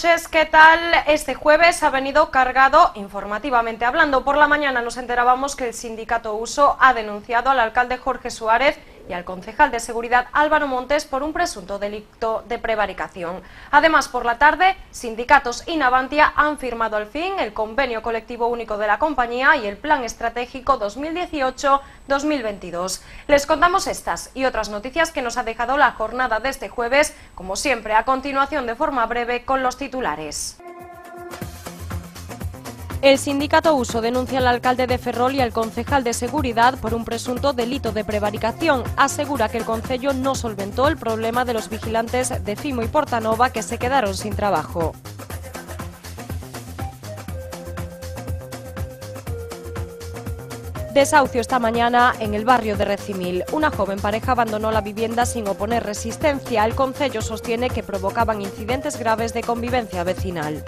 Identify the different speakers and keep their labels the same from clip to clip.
Speaker 1: ¿Qué tal? Este jueves ha venido cargado informativamente hablando. Por la mañana nos enterábamos que el sindicato Uso ha denunciado al alcalde Jorge Suárez y al concejal de seguridad Álvaro Montes por un presunto delito de prevaricación. Además, por la tarde, sindicatos y Navantia han firmado al fin el convenio colectivo único de la compañía y el plan estratégico 2018-2022. Les contamos estas y otras noticias que nos ha dejado la jornada de este jueves, como siempre, a continuación de forma breve con los titulares. El sindicato Uso denuncia al alcalde de Ferrol y al concejal de seguridad por un presunto delito de prevaricación. Asegura que el concello no solventó el problema de los vigilantes de Fimo y Portanova que se quedaron sin trabajo. Desahucio esta mañana en el barrio de Recimil. Una joven pareja abandonó la vivienda sin oponer resistencia. El concello sostiene que provocaban incidentes graves de convivencia vecinal.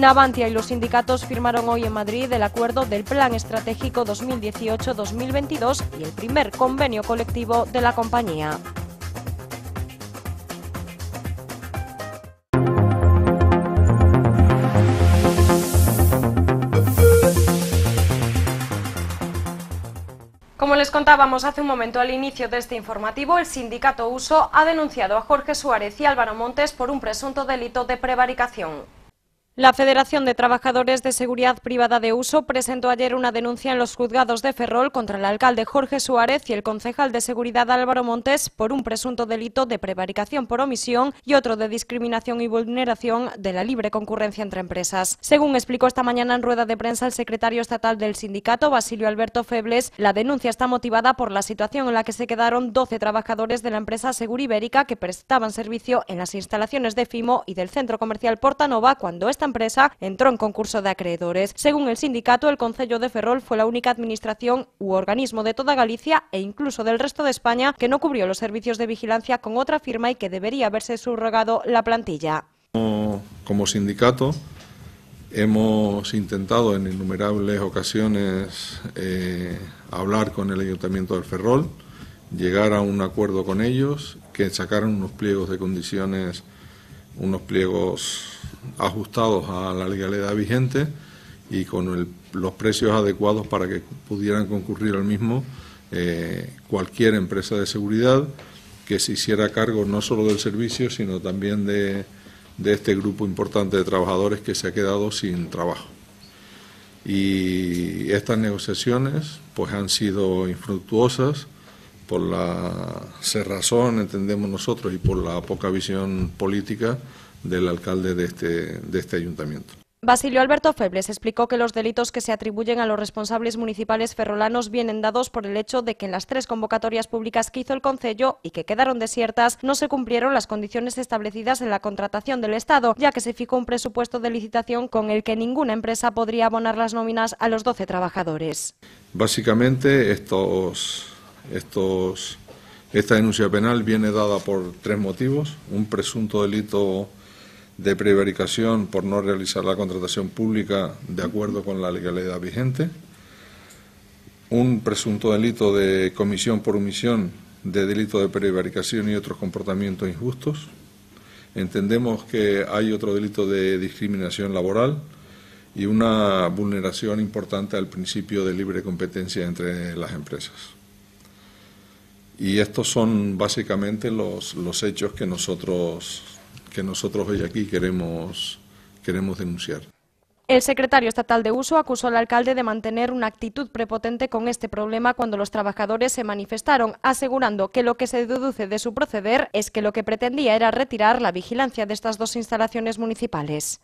Speaker 1: Navantia y los sindicatos firmaron hoy en Madrid el acuerdo del Plan Estratégico 2018-2022 y el primer convenio colectivo de la compañía. Como les contábamos hace un momento al inicio de este informativo, el sindicato Uso ha denunciado a Jorge Suárez y Álvaro Montes por un presunto delito de prevaricación. La Federación de Trabajadores de Seguridad Privada de Uso presentó ayer una denuncia en los juzgados de Ferrol contra el alcalde Jorge Suárez y el concejal de Seguridad Álvaro Montes por un presunto delito de prevaricación por omisión y otro de discriminación y vulneración de la libre concurrencia entre empresas. Según explicó esta mañana en rueda de prensa el secretario estatal del sindicato, Basilio Alberto Febles, la denuncia está motivada por la situación en la que se quedaron 12 trabajadores de la empresa Seguribérica que prestaban servicio en las instalaciones de FIMO y del centro comercial Portanova cuando esta empresa entró en concurso de acreedores. Según el sindicato, el Concello de Ferrol fue la única administración u organismo de toda Galicia e incluso del resto de España que no cubrió los servicios de vigilancia con otra firma y que debería haberse subrogado la plantilla.
Speaker 2: Como sindicato hemos intentado en innumerables ocasiones eh, hablar con el Ayuntamiento del Ferrol, llegar a un acuerdo con ellos, que sacaran unos pliegos de condiciones, unos pliegos ajustados a la legalidad vigente y con los precios adecuados para que pudieran concurrir al mismo eh, cualquier empresa de seguridad que se hiciera cargo no solo del servicio, sino también de, de este grupo importante de trabajadores que se ha quedado sin trabajo. Y estas negociaciones pues han sido infructuosas por la cerrazón, entendemos nosotros, y por la poca visión política del alcalde de este, de este ayuntamiento.
Speaker 1: Basilio Alberto Febles explicó que los delitos que se atribuyen a los responsables municipales ferrolanos vienen dados por el hecho de que en las tres convocatorias públicas que hizo el Concello y que quedaron desiertas no se cumplieron las condiciones establecidas en la contratación del Estado, ya que se fijó un presupuesto de licitación con el que ninguna empresa podría abonar las nóminas a los 12 trabajadores.
Speaker 2: Básicamente estos, estos, esta denuncia penal viene dada por tres motivos. Un presunto delito de prevaricación por no realizar la contratación pública de acuerdo con la legalidad vigente, un presunto delito de comisión por omisión de delito de prevaricación y otros comportamientos injustos. Entendemos que hay otro delito de discriminación laboral y una vulneración importante al principio de libre competencia entre las empresas. Y estos son básicamente los, los hechos que nosotros que nosotros hoy aquí queremos, queremos denunciar.
Speaker 1: El secretario estatal de Uso acusó al alcalde de mantener una actitud prepotente con este problema cuando los trabajadores se manifestaron, asegurando que lo que se deduce de su proceder es que lo que pretendía era retirar la vigilancia de estas dos instalaciones municipales.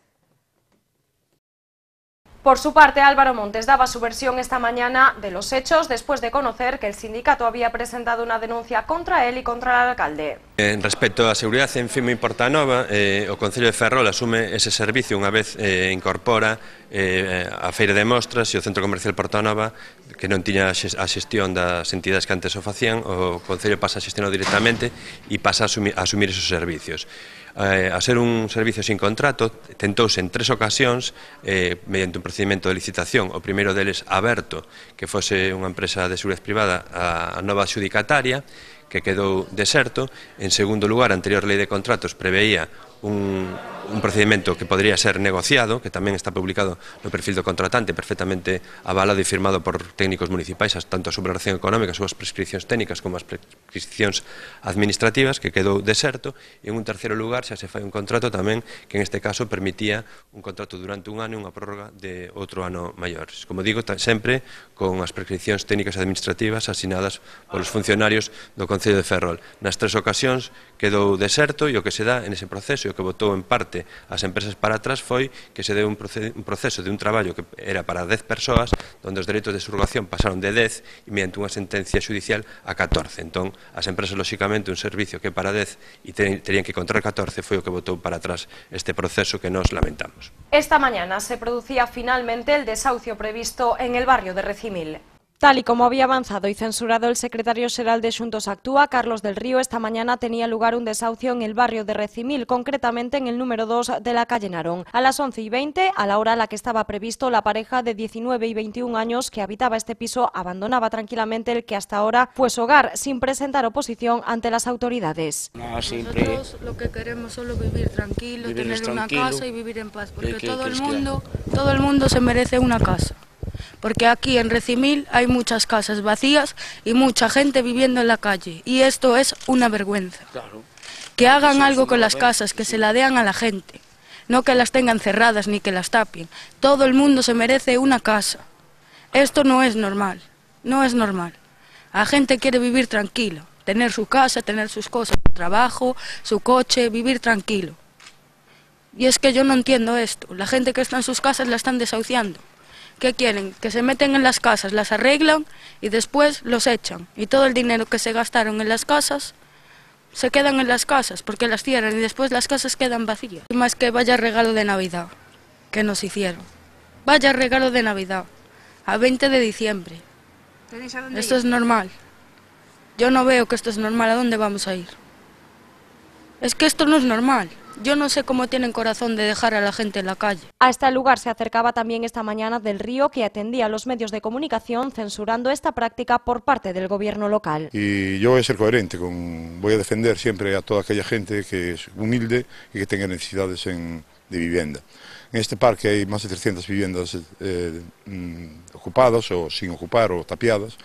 Speaker 1: Por su parte, Álvaro Montes daba su versión esta mañana de los hechos después de conocer que el sindicato había presentado una denuncia contra él y contra el alcalde.
Speaker 3: Eh, en respecto á seguridade en Fimo e Portanova, eh, o Concello de Ferrol asume ese servicio unha vez eh, incorpora eh, a Feira de Mostras e o Centro Comercial Portanova, que non tiña a xestión das entidades que antes o facían, o Concello pasa a xestionar directamente e pasa a asumir, a asumir esos servicios eh, a ser un servicio sin contrato, tentouse en tres ocasións eh, mediante un procedimento de licitación. O primeiro deles aberto, que fose unha empresa de seguridade privada a, a nova xudicataria, que quedou deserto. En segundo lugar, a anterior lei de contratos preveía un, un procedimento que podría ser negociado, que tamén está publicado no perfil do contratante, perfectamente avalado e firmado por técnicos municipais, tanto a subrogación económica, as súas prescripcións técnicas como as prescripcións administrativas, que quedou deserto, e en un terceiro lugar xa se fai un contrato tamén que en este caso permitía un contrato durante un ano e unha prórroga de outro ano maior. Como digo, sempre con as prescripcións técnicas administrativas asinadas polos funcionarios do Concello de Ferrol. Nas tres ocasións quedou deserto e o que se dá en ese proceso e o que votou en parte parte as empresas para atrás foi que se deu un proceso de un traballo que era para 10 persoas, donde os dereitos de subrogación pasaron de 10 e mediante unha sentencia judicial a 14. Entón, as empresas, lóxicamente, un servicio que para 10 e terían que contar 14 foi o que votou para atrás este proceso que nos lamentamos.
Speaker 1: Esta mañana se producía finalmente el desahucio previsto en el barrio de Recimil. Tal y como había avanzado y censurado el secretario general de Juntos Actúa, Carlos del Río, esta mañana tenía lugar un desahucio en el barrio de Recimil, concretamente en el número 2 de la calle Narón. A las 11 y 20, a la hora a la que estaba previsto, la pareja de 19 y 21 años que habitaba este piso abandonaba tranquilamente el que hasta ahora fue su hogar, sin presentar oposición ante las autoridades.
Speaker 4: Nosotros lo que queremos es solo vivir tranquilo, tener una casa y vivir en paz, porque todo el mundo, todo el mundo se merece una casa porque aquí en Recimil hay muchas casas vacías y mucha gente viviendo en la calle, y esto es una vergüenza. Que hagan algo con las casas, que se la dean a la gente, no que las tengan cerradas ni que las tapien. Todo el mundo se merece una casa. Esto no es normal, no es normal. La gente quiere vivir tranquilo, tener su casa, tener sus cosas, su trabajo, su coche, vivir tranquilo. Y es que yo no entiendo esto. La gente que está en sus casas la están desahuciando. ¿Qué quieren? Que se meten en las casas, las arreglan y después los echan. Y todo el dinero que se gastaron en las casas se quedan en las casas porque las cierran y después las casas quedan vacías. Y más que vaya regalo de Navidad que nos hicieron. Vaya regalo de Navidad, a 20 de diciembre. Esto es normal. Yo no veo que esto es normal. ¿A dónde vamos a ir? Es que esto no es normal. Yo no sé cómo tienen corazón de dejar a la gente en la calle.
Speaker 1: A este lugar se acercaba también esta mañana del Río, que atendía a los medios de comunicación censurando esta práctica por parte del gobierno local.
Speaker 5: Y yo voy a ser coherente, con, voy a defender siempre a toda aquella gente que es humilde y que tenga necesidades de vivienda. En este parque hay más de 300 viviendas eh, mm, ocupadas o sin ocupar o tapiadas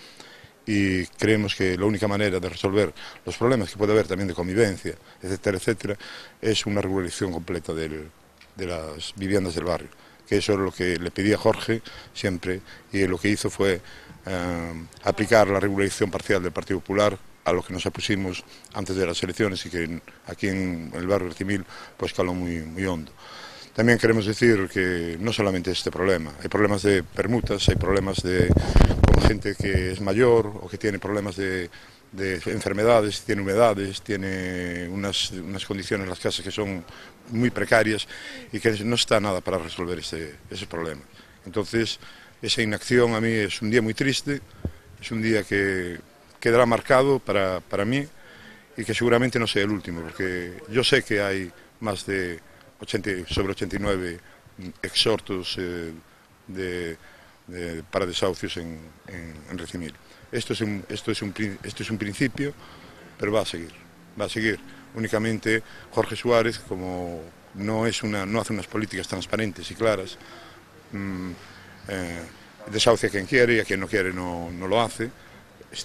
Speaker 5: y creemos que la única manera de resolver los problemas que puede haber también de convivencia, etcétera, etcétera, es una regulación completa de las viviendas del barrio. Que eso es lo que le pedía Jorge siempre y lo que hizo fue eh, aplicar la regulación parcial del Partido Popular a lo que nos opusimos antes de las elecciones y que aquí en el barrio de Cimil pues caló muy, muy hondo. También queremos decir que no solamente este problema, hay problemas de permutas, hay problemas de gente que es mayor o que tiene problemas de, enfermedades, tiene humedades, tiene unas, unas, condiciones en las casas que son muy precarias y que no está nada para resolver ese, ese problema. Entonces, esa inacción a mí es un día muy triste, es un día que quedará marcado para, para mí y que seguramente no sea el último, porque yo sé que hay más de 80, sobre 89 exhortos eh, de para desahucios en, en, Recimil. Esto es, un, esto, es un, esto es un principio, pero va a seguir, va a seguir. Únicamente Jorge Suárez, como no, es una, no hace unas políticas transparentes y claras, mmm, eh, desahucia a quien quiere y a quien no quiere no, no lo hace,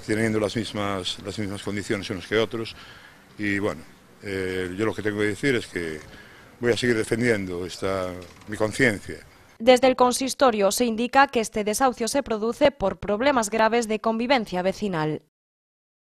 Speaker 5: teniendo las mismas, las mismas condiciones unos que otros. Y bueno, eh, yo lo que tengo que decir es que voy a seguir defendiendo esta, mi conciencia
Speaker 1: desde el consistorio se indica que este desahucio se produce por problemas graves de convivencia vecinal.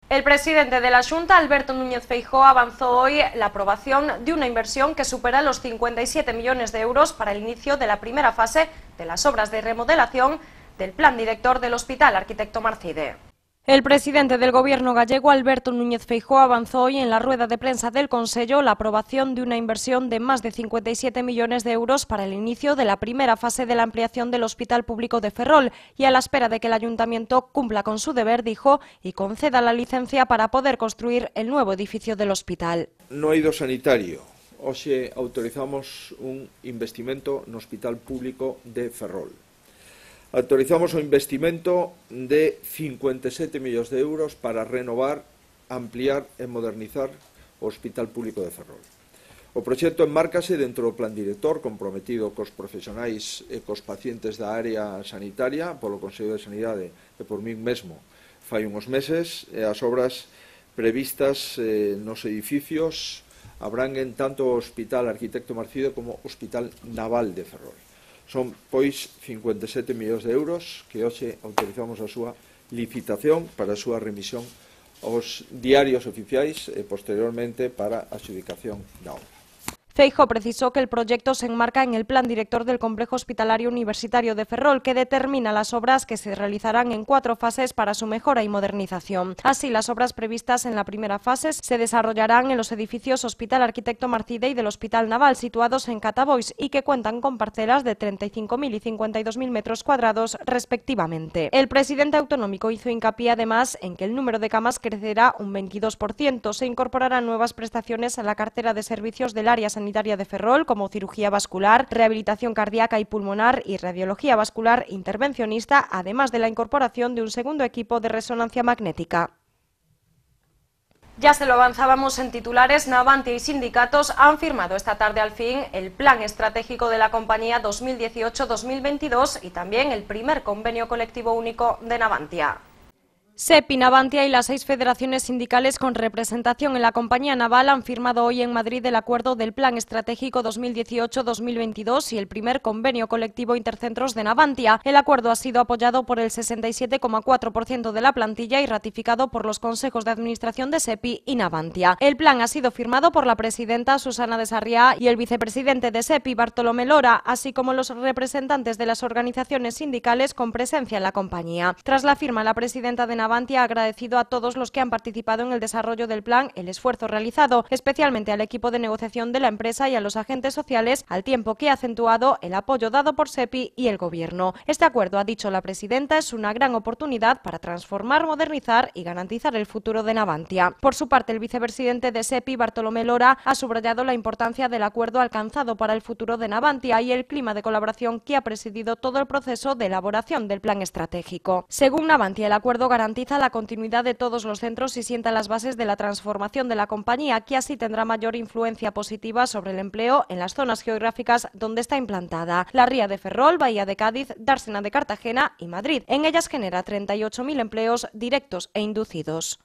Speaker 1: El presidente de la Junta, Alberto Núñez Feijóo, avanzó hoy la aprobación de una inversión que supera los 57 millones de euros para el inicio de la primera fase de las obras de remodelación del plan director del Hospital Arquitecto Marcide. El presidente del Gobierno gallego, Alberto Núñez Feijóo, avanzó hoy en la rueda de prensa del Consejo la aprobación de una inversión de más de 57 millones de euros para el inicio de la primera fase de la ampliación del Hospital Público de Ferrol y a la espera de que el Ayuntamiento cumpla con su deber, dijo, y conceda la licencia para poder construir el nuevo edificio del hospital.
Speaker 6: No hay ido sanitario. Hoy autorizamos un investimento no Hospital Público de Ferrol. Autorizamos o investimento de 57 millóns de euros para renovar, ampliar e modernizar o Hospital Público de Ferrol. O proxecto enmárcase dentro do plan director comprometido cos profesionais e cos pacientes da área sanitaria polo Consello de Sanidade e por min mesmo fai uns meses e as obras previstas eh, nos edificios abranguen tanto o Hospital Arquitecto Marcido como o Hospital Naval de Ferrol. Son, pois, 57 millóns de euros que hoxe autorizamos a súa licitación para a súa remisión aos diarios oficiais e posteriormente para a adjudicación da obra.
Speaker 1: Feijo precisó que el proyecto se enmarca en el plan director del Complejo Hospitalario Universitario de Ferrol, que determina las obras que se realizarán en cuatro fases para su mejora y modernización. Así, las obras previstas en la primera fase se desarrollarán en los edificios Hospital Arquitecto Marcide y del Hospital Naval, situados en Catabois y que cuentan con parcelas de 35.000 y 52.000 metros cuadrados, respectivamente. El presidente autonómico hizo hincapié además en que el número de camas crecerá un 22%. Se incorporarán nuevas prestaciones a la cartera de servicios del área sanitaria sanitaria de Ferrol, como cirugía vascular, rehabilitación cardíaca y pulmonar y radiología vascular intervencionista, además de la incorporación de un segundo equipo de resonancia magnética. Ya se lo avanzábamos en titulares, Navantia y sindicatos han firmado esta tarde al fin el plan estratégico de la compañía 2018-2022 y también el primer convenio colectivo único de Navantia. SEPI, Navantia y las seis federaciones sindicales con representación en la compañía naval han firmado hoy en Madrid el acuerdo del Plan Estratégico 2018-2022 y el primer convenio colectivo intercentros de Navantia. El acuerdo ha sido apoyado por el 67,4% de la plantilla y ratificado por los consejos de administración de SEPI y Navantia. El plan ha sido firmado por la presidenta Susana de Sarriá y el vicepresidente de SEPI, Bartolomé Lora, así como los representantes de las organizaciones sindicales con presencia en la compañía. Tras la firma, la presidenta de Navantia ha agradecido a todos los que han participado en el desarrollo del plan el esfuerzo realizado, especialmente al equipo de negociación de la empresa y a los agentes sociales, al tiempo que ha acentuado el apoyo dado por SEPI y el Gobierno. Este acuerdo, ha dicho la presidenta, es una gran oportunidad para transformar, modernizar y garantizar el futuro de Navantia. Por su parte, el vicepresidente de SEPI, Bartolomé Lora, ha subrayado la importancia del acuerdo alcanzado para el futuro de Navantia y el clima de colaboración que ha presidido todo el proceso de elaboración del plan estratégico. Según Navantia, el acuerdo garantiza garantiza la continuidad de todos los centros y sienta las bases de la transformación de la compañía, que así tendrá mayor influencia positiva sobre el empleo en las zonas geográficas donde está implantada. La Ría de Ferrol, Bahía de Cádiz, Dársena de Cartagena y Madrid. En ellas genera 38.000 empleos directos e inducidos.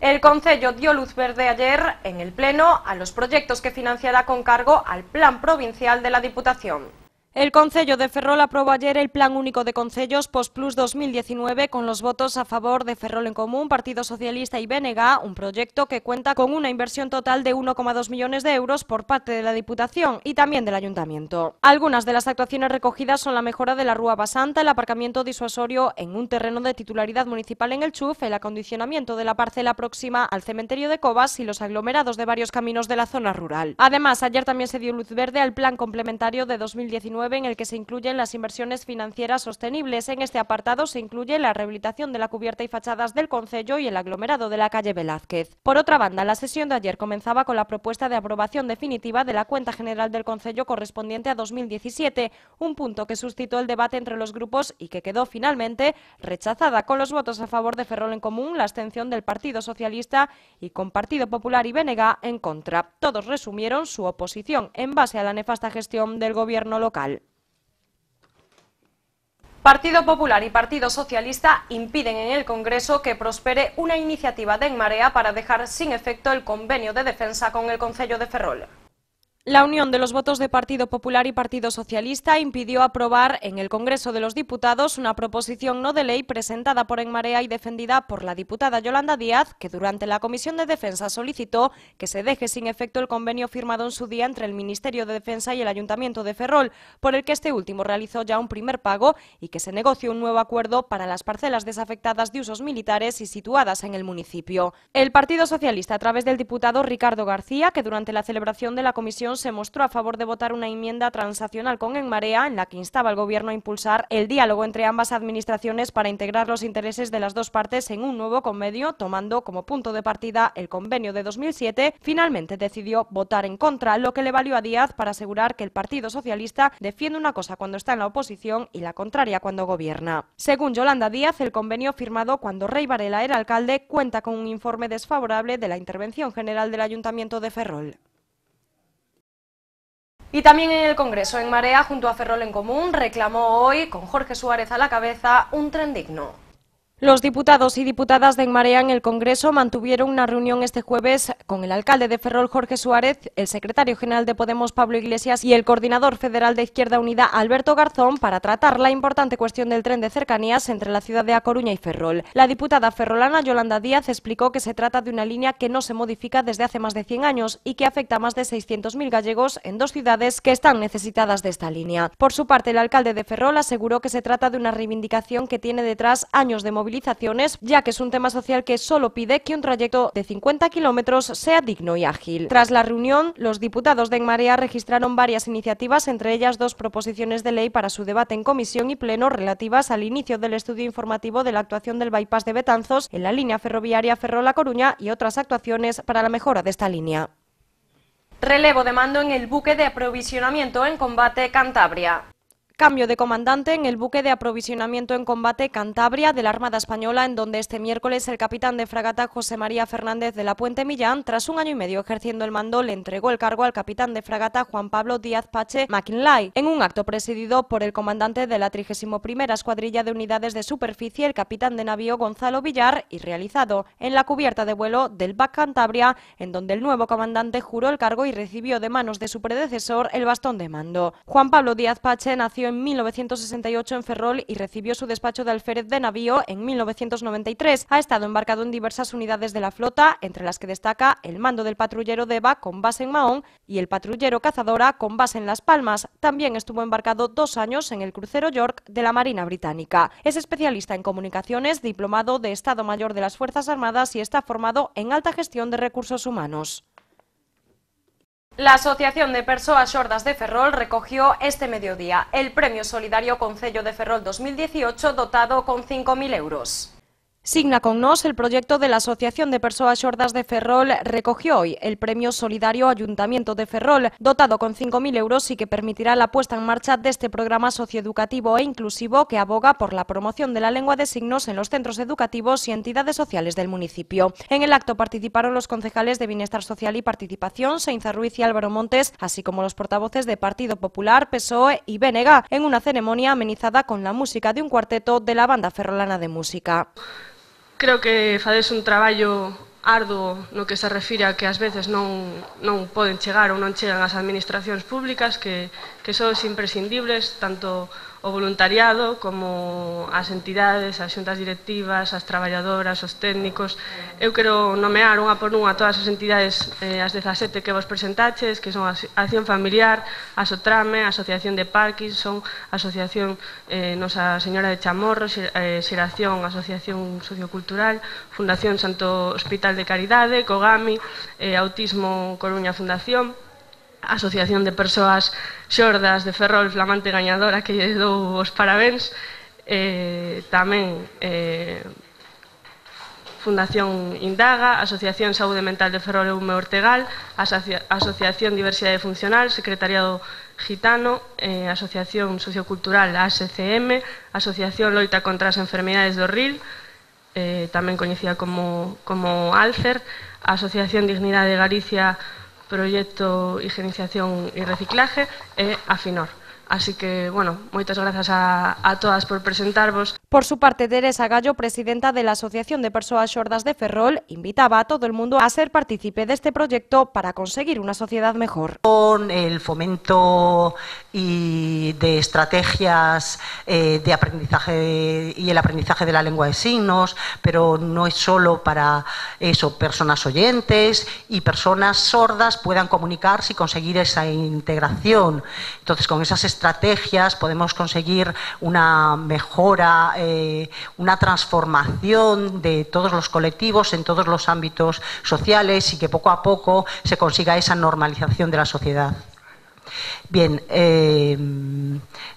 Speaker 1: El Concello dio luz verde ayer en el Pleno a los proyectos que financiará con cargo al Plan Provincial de la Diputación. El Concello de Ferrol aprobó ayer el Plan Único de Concellos Postplus 2019 con los votos a favor de Ferrol en Común, Partido Socialista y BNG, un proyecto que cuenta con una inversión total de 1,2 millones de euros por parte de la Diputación y también del Ayuntamiento. Algunas de las actuaciones recogidas son la mejora de la Rúa Basanta, el aparcamiento disuasorio en un terreno de titularidad municipal en el Chuf, el acondicionamiento de la parcela próxima al cementerio de Cobas y los aglomerados de varios caminos de la zona rural. Además, ayer también se dio luz verde al Plan Complementario de 2019 en el que se incluyen las inversiones financieras sostenibles. En este apartado se incluye la rehabilitación de la cubierta y fachadas del Concello y el aglomerado de la calle Velázquez. Por otra banda, la sesión de ayer comenzaba con la propuesta de aprobación definitiva de la cuenta general del Concello correspondiente a 2017, un punto que suscitó el debate entre los grupos y que quedó finalmente rechazada con los votos a favor de Ferrol en Común, la abstención del Partido Socialista y con Partido Popular y Benega en contra. Todos resumieron su oposición en base a la nefasta gestión del gobierno local. Partido Popular y Partido Socialista impiden en el Congreso que prospere una iniciativa de En Marea para dejar sin efecto el convenio de defensa con el Concello de Ferrol. La unión de los votos de Partido Popular y Partido Socialista impidió aprobar en el Congreso de los Diputados una proposición no de ley presentada por En Marea y defendida por la diputada Yolanda Díaz, que durante la Comisión de Defensa solicitó que se deje sin efecto el convenio firmado en su día entre el Ministerio de Defensa y el Ayuntamiento de Ferrol, por el que este último realizó ya un primer pago y que se negocie un nuevo acuerdo para las parcelas desafectadas de usos militares y situadas en el municipio. El Partido Socialista, a través del diputado Ricardo García, que durante la celebración de la comisión se mostró a favor de votar una enmienda transaccional con En Marea en la que instaba al Gobierno a impulsar el diálogo entre ambas administraciones para integrar los intereses de las dos partes en un nuevo convenio, tomando como punto de partida el convenio de 2007. Finalmente decidió votar en contra, lo que le valió a Díaz para asegurar que el Partido Socialista defiende una cosa cuando está en la oposición y la contraria cuando gobierna. Según Yolanda Díaz, el convenio firmado cuando Rey Varela era alcalde cuenta con un informe desfavorable de la Intervención General del Ayuntamiento de Ferrol. Y también en el Congreso, en Marea, junto a Ferrol en Común, reclamó hoy, con Jorge Suárez a la cabeza, un tren digno. Los diputados y diputadas de Enmarea en el Congreso mantuvieron una reunión este jueves con el alcalde de Ferrol, Jorge Suárez, el secretario general de Podemos, Pablo Iglesias, y el coordinador federal de Izquierda Unida, Alberto Garzón, para tratar la importante cuestión del tren de cercanías entre la ciudad de A Coruña y Ferrol. La diputada ferrolana Yolanda Díaz explicó que se trata de una línea que no se modifica desde hace más de 100 años y que afecta a más de 600.000 gallegos en dos ciudades que están necesitadas de esta línea. Por su parte, el alcalde de Ferrol aseguró que se trata de una reivindicación que tiene detrás años de ya que es un tema social que solo pide que un trayecto de 50 kilómetros sea digno y ágil. Tras la reunión, los diputados de Enmarea registraron varias iniciativas, entre ellas dos proposiciones de ley para su debate en comisión y pleno relativas al inicio del estudio informativo de la actuación del bypass de Betanzos en la línea ferroviaria Ferrol-La Coruña y otras actuaciones para la mejora de esta línea. Relevo de mando en el buque de aprovisionamiento en combate Cantabria. Cambio de comandante en el buque de aprovisionamiento en combate Cantabria de la Armada Española, en donde este miércoles el capitán de fragata José María Fernández de la Puente Millán, tras un año y medio ejerciendo el mando, le entregó el cargo al capitán de fragata Juan Pablo Díaz Pache McKinley, en un acto presidido por el comandante de la 31 Escuadrilla de Unidades de Superficie, el capitán de navío Gonzalo Villar, y realizado en la cubierta de vuelo del BAC Cantabria, en donde el nuevo comandante juró el cargo y recibió de manos de su predecesor el bastón de mando. Juan Pablo Díaz Pache nació en 1968 en Ferrol y recibió su despacho de alférez de navío en 1993. Ha estado embarcado en diversas unidades de la flota, entre las que destaca el mando del patrullero Deva con base en Mahón y el patrullero Cazadora con base en Las Palmas. También estuvo embarcado dos años en el crucero York de la Marina Británica. Es especialista en comunicaciones, diplomado de Estado Mayor de las Fuerzas Armadas y está formado en alta gestión de recursos humanos. La Asociación de Persoas Sordas de Ferrol recogió este mediodía el Premio Solidario Concello de Ferrol 2018 dotado con 5.000 euros. Signa con nos el proyecto de la Asociación de Persoas Sordas de Ferrol recogió hoy el Premio Solidario Ayuntamiento de Ferrol, dotado con 5.000 euros y que permitirá la puesta en marcha de este programa socioeducativo e inclusivo que aboga por la promoción de la lengua de signos en los centros educativos y entidades sociales del municipio. En el acto participaron los concejales de Bienestar Social y Participación, Seinza Ruiz y Álvaro Montes, así como los portavoces de Partido Popular, PSOE y BNG, en una ceremonia amenizada con la música de un cuarteto de la banda ferrolana de música.
Speaker 7: Creo que fades un traballo arduo no que se refire a que ás veces non, non poden chegar ou non chegan as administracións públicas, que, que son imprescindibles, tanto o voluntariado, como as entidades, as xuntas directivas, as traballadoras, os técnicos. Eu quero nomear unha por unha todas as entidades, eh, as 17 que vos presentaches, que son a Acción Familiar, a Sotrame, a Asociación de Parkinson, a Asociación eh, Nosa Señora de Chamorro, eh, Xeración, Asociación Sociocultural, Fundación Santo Hospital de Caridade, COGAMI, eh, Autismo Coruña Fundación, Asociación de Persoas Xordas de Ferrol Flamante Gañadora que lle dou os parabéns eh, tamén eh, Fundación Indaga, Asociación Saúde Mental de Ferrol Eume Ortegal, Asocia Asociación Diversidade Funcional, Secretariado Gitano, eh, Asociación Sociocultural ASCM, Asociación Loita contra as Enfermidades do RIL, eh, tamén coñecida como, como ALCER, Asociación Dignidade de Galicia proyecto Higienización y Reciclaje e Afinor. Así que, bueno, moitas grazas a, a todas por presentarvos.
Speaker 1: Por su parte, Teresa Gallo, presidenta de la Asociación de Persoas Xordas de Ferrol, invitaba a todo el mundo a ser partícipe de este proyecto para conseguir una sociedad mejor.
Speaker 8: Con el fomento y de estrategias eh, de aprendizaje y el aprendizaje de la lengua de signos, pero no es solo para eso, personas oyentes y personas sordas puedan comunicarse y conseguir esa integración. Entonces, con esas estrategias podemos conseguir una mejora, eh, una transformación de todos los colectivos en todos los ámbitos sociales y que poco a poco se consiga esa normalización de la sociedad. Bien, eh,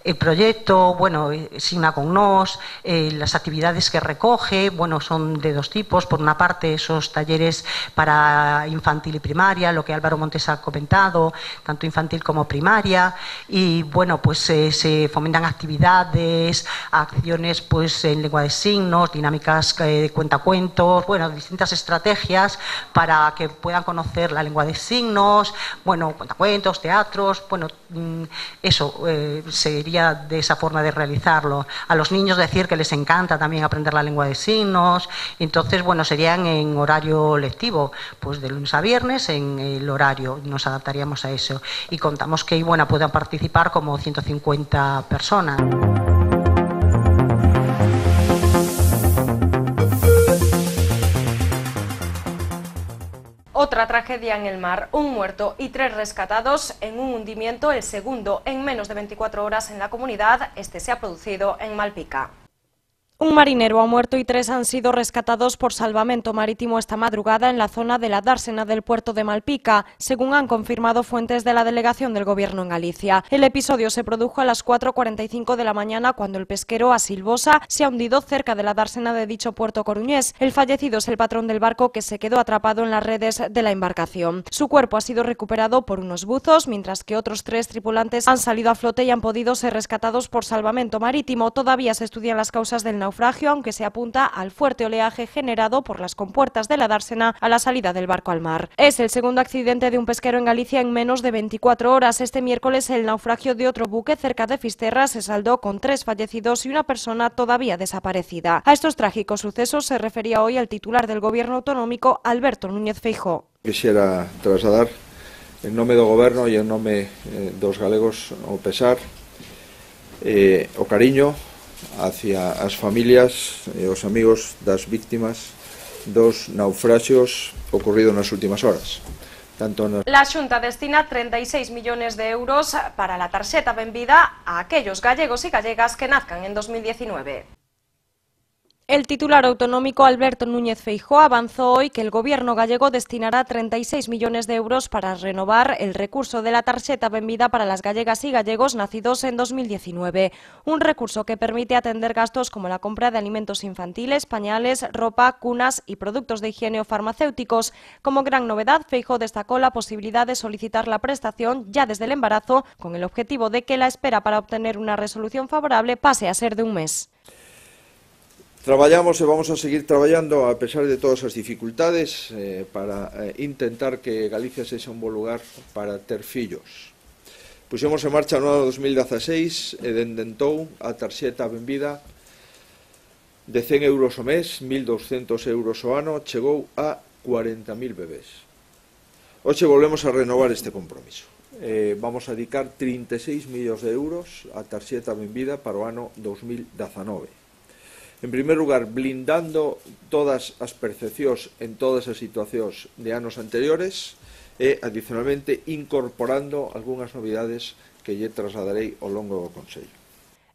Speaker 8: el proyecto, bueno, Signa con Nos, eh, las actividades que recoge, bueno, son de dos tipos. Por una parte, esos talleres para infantil y primaria, lo que Álvaro Montes ha comentado, tanto infantil como primaria. Y, bueno, pues eh, se fomentan actividades, acciones pues en lengua de signos, dinámicas de cuentacuentos, bueno, distintas estrategias para que puedan conocer la lengua de signos, bueno, cuentacuentos, teatros, bueno, mm, eso eh, de esa forma de realizarlo. A los niños decir que les encanta también aprender la lengua de signos, entonces, bueno, serían en horario lectivo, pues de lunes a viernes en el horario, nos adaptaríamos a eso. Y contamos que, bueno, puedan participar como 150 personas.
Speaker 1: Otra tragedia en el mar, un muerto y tres rescatados en un hundimiento, el segundo en menos de 24 horas en la comunidad. Este se ha producido en Malpica. Un marinero ha muerto y tres han sido rescatados por salvamento marítimo esta madrugada en la zona de la dársena del puerto de Malpica, según han confirmado fuentes de la delegación del Gobierno en Galicia. El episodio se produjo a las 4.45 de la mañana cuando el pesquero Asilbosa se ha hundido cerca de la dársena de dicho puerto coruñés. El fallecido es el patrón del barco que se quedó atrapado en las redes de la embarcación. Su cuerpo ha sido recuperado por unos buzos, mientras que otros tres tripulantes han salido a flote y han podido ser rescatados por salvamento marítimo. Todavía se estudian las causas del naufragio aunque se apunta al fuerte oleaje generado por las compuertas de la dársena a la salida del barco al mar. Es el segundo accidente de un pesquero en Galicia en menos de 24 horas. Este miércoles el naufragio de otro buque cerca de Fisterra se saldó con tres fallecidos y una persona todavía desaparecida. A estos trágicos sucesos se refería hoy el titular del Gobierno autonómico, Alberto Núñez Feijó.
Speaker 6: Quisiera trasladar en nome do Goberno e en nome eh, dos galegos o pesar eh, o cariño hacia as familias e os amigos das víctimas dos naufraxios ocorridos nas últimas horas.
Speaker 1: Tanto na... La Xunta destina 36 millones de euros para la tarxeta benvida a aquellos gallegos y gallegas que nazcan en 2019. El titular autonómico Alberto Núñez Feijó avanzó hoy que el gobierno gallego destinará 36 millones de euros para renovar el recurso de la tarjeta Benvida para las gallegas y gallegos nacidos en 2019. Un recurso que permite atender gastos como la compra de alimentos infantiles, pañales, ropa, cunas y productos de higiene o farmacéuticos. Como gran novedad, Feijó destacó la posibilidad de solicitar la prestación ya desde el embarazo, con el objetivo de que la espera para obtener una resolución favorable pase a ser de un mes.
Speaker 6: Traballamos e vamos a seguir traballando a pesar de todas as dificultades eh, para eh, intentar que Galicia sexa un bo lugar para ter fillos. Puxemos en marcha no ano 2016 e dende entón a tarxeta benvida de 100 euros o mes, 1.200 euros o ano, chegou a 40.000 bebés. Hoxe volvemos a renovar este compromiso. Eh, vamos a dedicar 36 millóns de euros a tarxeta benvida para o ano 2019 En primer lugar, blindando todas as percepcións en todas as situacións de anos anteriores e, adicionalmente, incorporando algunhas novidades que lle trasladarei ao longo do Consello.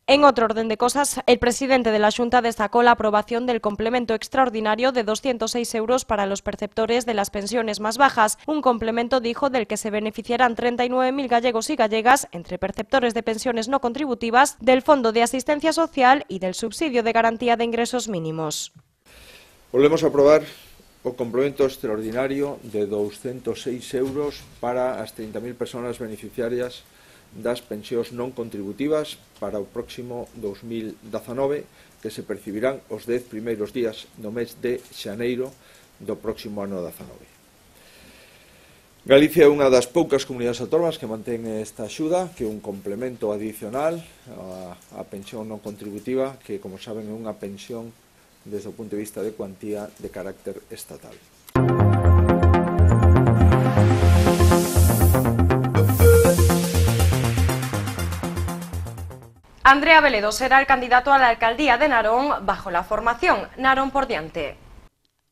Speaker 1: En otro orden de cosas, el presidente de la Junta destacó la aprobación del complemento extraordinario de 206 euros para los perceptores de las pensiones más bajas, un complemento, dijo, del que se beneficiarán 39.000 gallegos y gallegas, entre perceptores de pensiones no contributivas, del Fondo de Asistencia Social y del Subsidio de Garantía de Ingresos Mínimos.
Speaker 6: Volvemos a aprobar o complemento extraordinario de 206 euros para as 30.000 personas beneficiarias das pensións non contributivas para o próximo 2019 que se percibirán os 10 primeiros días do mes de xaneiro do próximo ano 19. Galicia é unha das poucas comunidades autónomas que mantén esta axuda, que é un complemento adicional á, pensión non contributiva, que, como saben, é unha pensión desde o punto de vista de cuantía de carácter estatal.
Speaker 1: Andrea Veledo será el candidato a la alcaldía de Narón bajo la formación Narón por diante.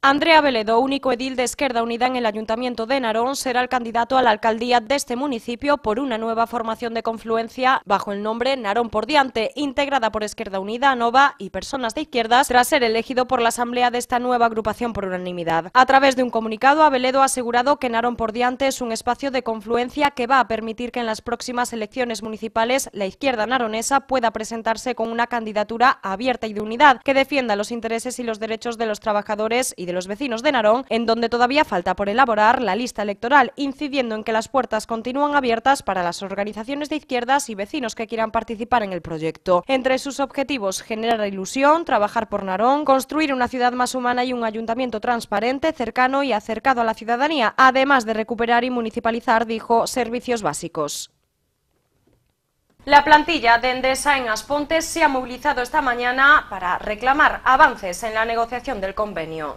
Speaker 1: Andrea Veledo, único edil de Esquerda Unida en el Ayuntamiento de Narón, será el candidato a la alcaldía de este municipio por una nueva formación de confluencia bajo el nombre Narón por Diante, integrada por Esquerda Unida, Nova y personas de izquierdas, tras ser elegido por la asamblea de esta nueva agrupación por unanimidad. A través de un comunicado, Aveledo ha asegurado que Narón por Diante es un espacio de confluencia que va a permitir que en las próximas elecciones municipales la izquierda naronesa pueda presentarse con una candidatura abierta y de unidad que defienda los intereses y los derechos de los trabajadores y de los vecinos de Narón, en donde todavía falta por elaborar la lista electoral, incidiendo en que las puertas continúan abiertas para las organizaciones de izquierdas y vecinos que quieran participar en el proyecto. Entre sus objetivos, generar ilusión, trabajar por Narón, construir una ciudad más humana y un ayuntamiento transparente, cercano y acercado a la ciudadanía, además de recuperar y municipalizar, dijo, servicios básicos. La plantilla de Endesa en Aspontes se ha movilizado esta mañana para reclamar avances en la negociación del convenio.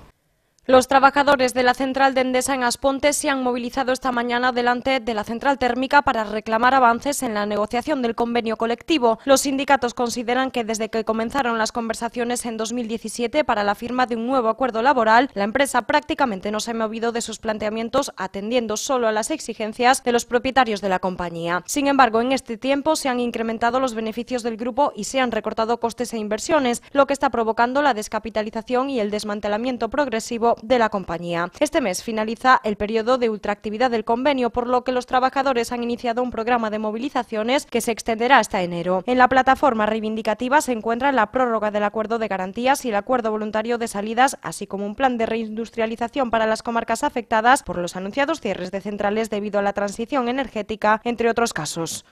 Speaker 1: Los trabajadores de la central de Endesa en Asponte se han movilizado esta mañana delante de la central térmica para reclamar avances en la negociación del convenio colectivo. Los sindicatos consideran que desde que comenzaron las conversaciones en 2017 para la firma de un nuevo acuerdo laboral, la empresa prácticamente no se ha movido de sus planteamientos atendiendo solo a las exigencias de los propietarios de la compañía. Sin embargo, en este tiempo se han incrementado los beneficios del grupo y se han recortado costes e inversiones, lo que está provocando la descapitalización y el desmantelamiento progresivo de la compañía. Este mes finaliza el periodo de ultraactividad del convenio, por lo que los trabajadores han iniciado un programa de movilizaciones que se extenderá hasta enero. En la plataforma reivindicativa se encuentra la prórroga del acuerdo de garantías y el acuerdo voluntario de salidas, así como un plan de reindustrialización para las comarcas afectadas por los anunciados cierres de centrales debido a la transición energética, entre otros casos.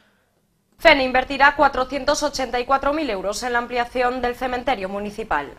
Speaker 1: FEN invertirá 484.000 euros en la ampliación del cementerio municipal.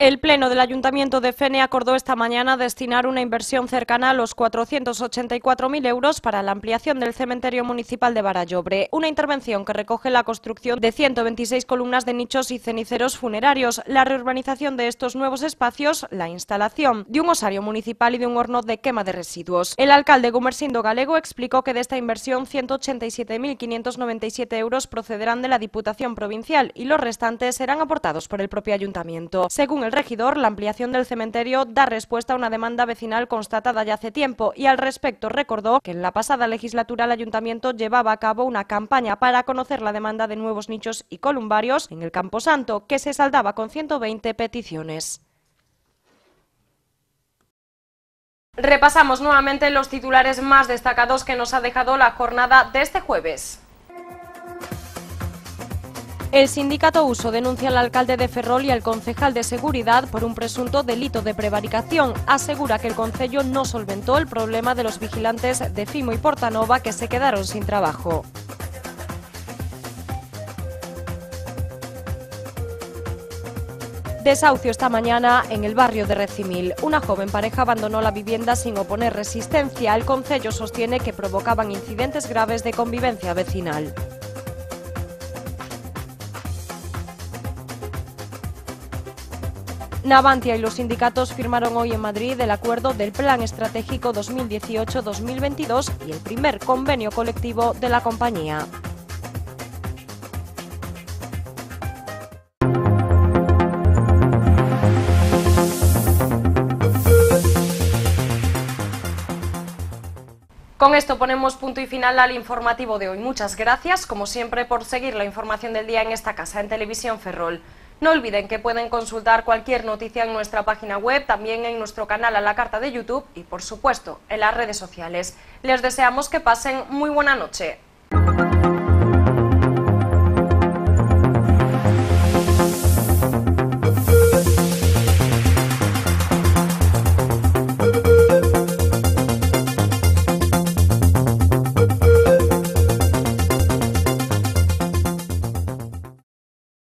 Speaker 1: El Pleno del Ayuntamiento de Fene acordó esta mañana destinar una inversión cercana a los 484.000 euros para la ampliación del cementerio municipal de Barallobre, una intervención que recoge la construcción de 126 columnas de nichos y ceniceros funerarios, la reurbanización de estos nuevos espacios, la instalación de un osario municipal y de un horno de quema de residuos. El alcalde Gumersindo Galego explicó que de esta inversión 187.597 euros procederán de la Diputación Provincial y los restantes serán aportados por el propio ayuntamiento. Según el regidor, la ampliación del cementerio da respuesta a una demanda vecinal constatada ya hace tiempo y al respecto recordó que en la pasada legislatura el ayuntamiento llevaba a cabo una campaña para conocer la demanda de nuevos nichos y columbarios en el Camposanto, que se saldaba con 120 peticiones. Repasamos nuevamente los titulares más destacados que nos ha dejado la jornada de este jueves. El sindicato Uso denuncia al alcalde de Ferrol y al concejal de Seguridad por un presunto delito de prevaricación. Asegura que el concello no solventó el problema de los vigilantes de Fimo y Portanova que se quedaron sin trabajo. Desahucio esta mañana en el barrio de Recimil. Una joven pareja abandonó la vivienda sin oponer resistencia. El concello sostiene que provocaban incidentes graves de convivencia vecinal. Navantia y los sindicatos firmaron hoy en Madrid el acuerdo del Plan Estratégico 2018-2022 y el primer convenio colectivo de la compañía. Con esto ponemos punto y final al informativo de hoy. Muchas gracias, como siempre, por seguir la información del día en esta casa, en Televisión Ferrol. No olviden que pueden consultar cualquier noticia en nuestra página web, también en nuestro canal a la carta de YouTube y, por supuesto, en las redes sociales. Les deseamos que pasen muy buena noche.